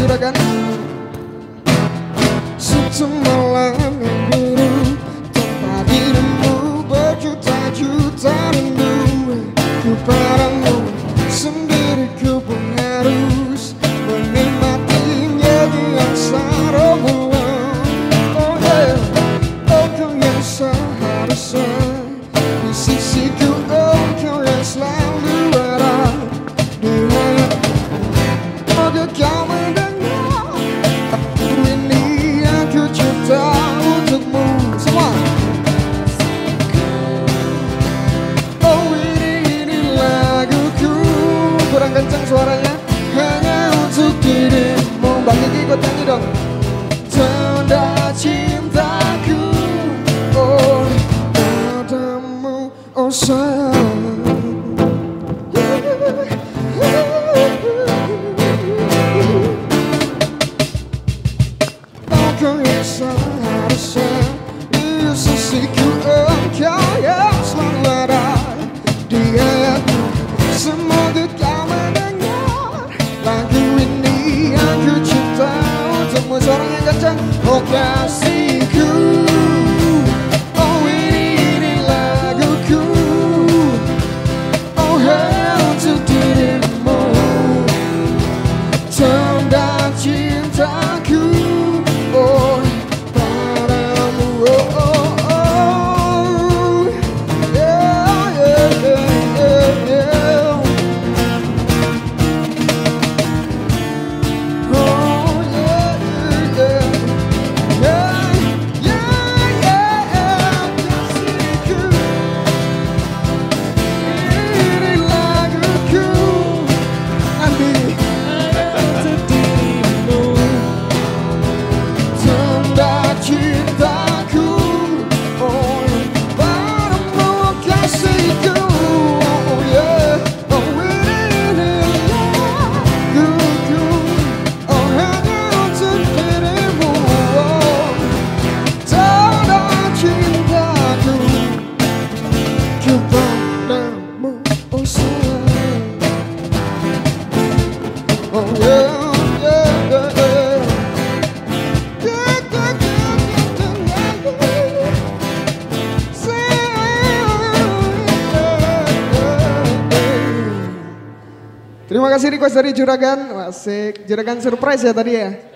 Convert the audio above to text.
sudah kan? Sudah malam. kencang suaranya. Hanya untuk dirimu. Bang Kiki ikut nyanyi dong. Tanda cintaku. Oh padamu Oh sayang yang seharusnya semua boca Terima kasih request dari Juragan. Masih Juragan surprise ya tadi ya.